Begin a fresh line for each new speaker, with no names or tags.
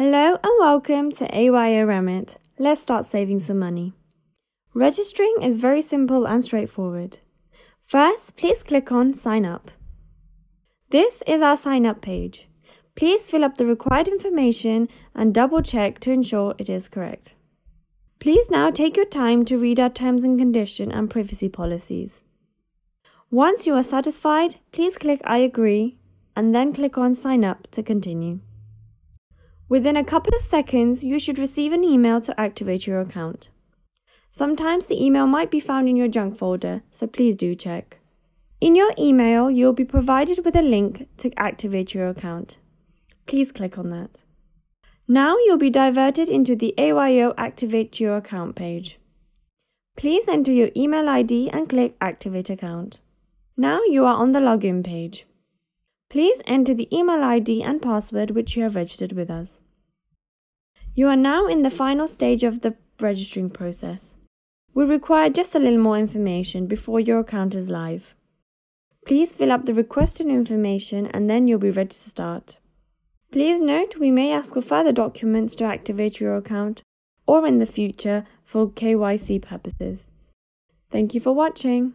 Hello and welcome to AYO Remit. Let's start saving some money. Registering is very simple and straightforward. First, please click on Sign Up. This is our sign up page. Please fill up the required information and double check to ensure it is correct. Please now take your time to read our terms and condition and privacy policies. Once you are satisfied, please click I agree and then click on sign up to continue. Within a couple of seconds, you should receive an email to activate your account. Sometimes the email might be found in your junk folder, so please do check. In your email, you'll be provided with a link to activate your account. Please click on that. Now you'll be diverted into the AYO Activate Your Account page. Please enter your email ID and click Activate Account. Now you are on the login page. Please enter the email ID and password which you have registered with us. You are now in the final stage of the registering process. We require just a little more information before your account is live. Please fill up the requested information and then you'll be ready to start. Please note we may ask for further documents to activate your account or in the future for KYC purposes. Thank you for watching.